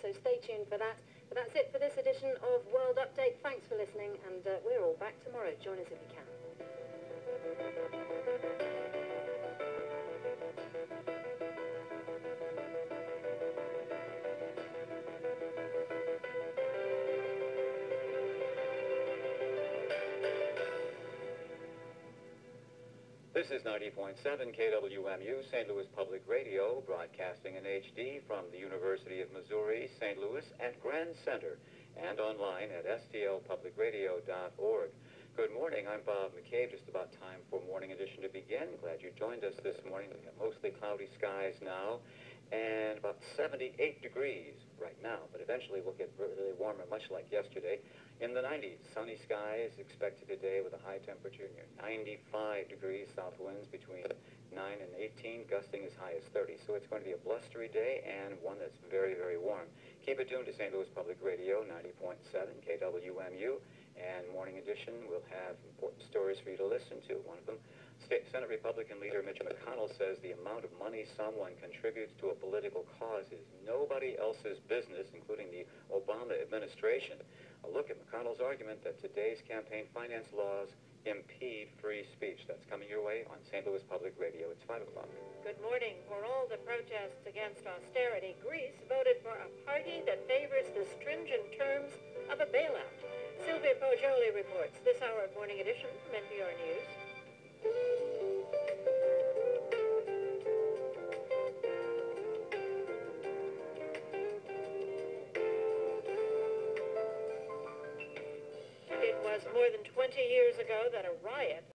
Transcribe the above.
so stay tuned for that. But that's it for this edition of World Update. Thanks for listening, and uh, we're all back tomorrow. Join us if you can. This is 90.7 KWMU, St. Louis Public Radio, broadcasting in HD from the University of Missouri, St. Louis at Grand Center and online at stlpublicradio.org. Good morning. I'm Bob McCabe. Just about time for morning edition to begin. Glad you joined us this morning. Mostly cloudy skies now and about 78 degrees right now, but eventually we'll get really warmer, much like yesterday. In the 90s, sunny skies expected today with a high temperature near 95 degrees, south winds between 9 and 18, gusting as high as 30. So it's going to be a blustery day and one that's very, very warm. Keep it tuned to St. Louis Public Radio, 90.7 KWMU, and Morning Edition will have important stories for you to listen to. One of them, Senate Republican leader Mitch McConnell says the amount of money someone contributes to a political cause is nobody else's business, including the Obama administration. A look at McConnell's argument that today's campaign finance laws impede free speech. That's coming your way on St. Louis Public Radio. It's 5 o'clock. Good morning. For all the protests against austerity, Greece voted for a party that favors the stringent terms of a bailout. Sylvia Poggioli reports this hour of Morning Edition from NPR News. It was more than 20 years ago that a riot